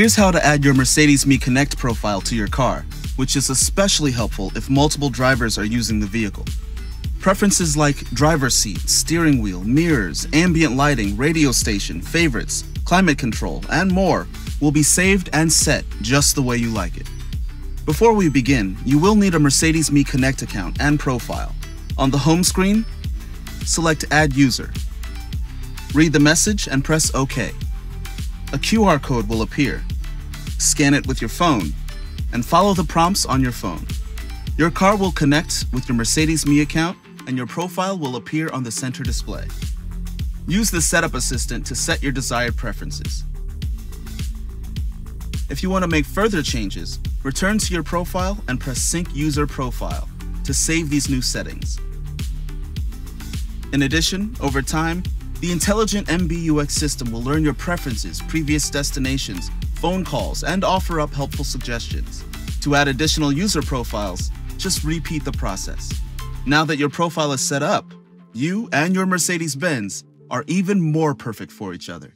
Here's how to add your Mercedes Me Connect profile to your car, which is especially helpful if multiple drivers are using the vehicle. Preferences like driver seat, steering wheel, mirrors, ambient lighting, radio station, favorites, climate control, and more will be saved and set just the way you like it. Before we begin, you will need a Mercedes Me Connect account and profile. On the home screen, select Add User. Read the message and press OK. A QR code will appear. Scan it with your phone and follow the prompts on your phone. Your car will connect with your Mercedes Me account and your profile will appear on the center display. Use the Setup Assistant to set your desired preferences. If you want to make further changes, return to your profile and press Sync User Profile to save these new settings. In addition, over time, the intelligent MBUX system will learn your preferences, previous destinations, phone calls, and offer up helpful suggestions. To add additional user profiles, just repeat the process. Now that your profile is set up, you and your Mercedes-Benz are even more perfect for each other.